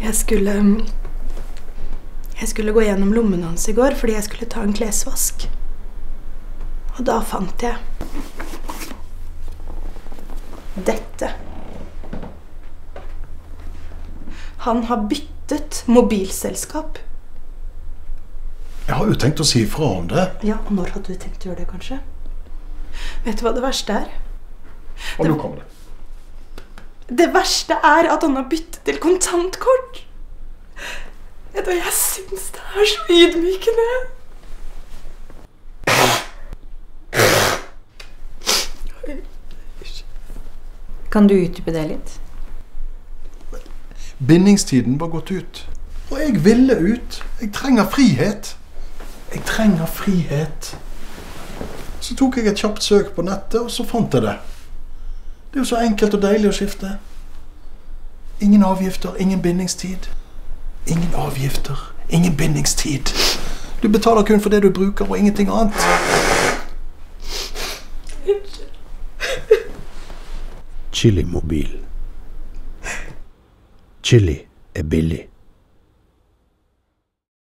Jeg skulle mm, Jeg skulle gå gjennom lommene hans i går fordi jeg skulle ta en klesvask. Og da fant jeg dette. Han har byttet mobilselskap. Jeg har jo tenkt å si ifra om det. Ja, og når hadde du tenkt å gjøre det, kanskje? Vet du hva det verste er? Og nå kommer det. Det verste er at han har byttet til kontantkort. Hva, jeg syns det er så ydmykende. Kan du utdype det litt? Bindingstiden var gått ut. Og jeg ville ut. Jeg trenger frihet. Jeg trenger frihet. Så tok jeg et kjapt søk på nettet, og så fant jeg det. Det er jo så enkelt og deilig å skifte. Ingen avgifter, ingen bindingstid. Ingen avgifter, ingen bindingstid. Du betaler kun for det du bruker, og ingenting annet. Chili-mobil. Chili er billig.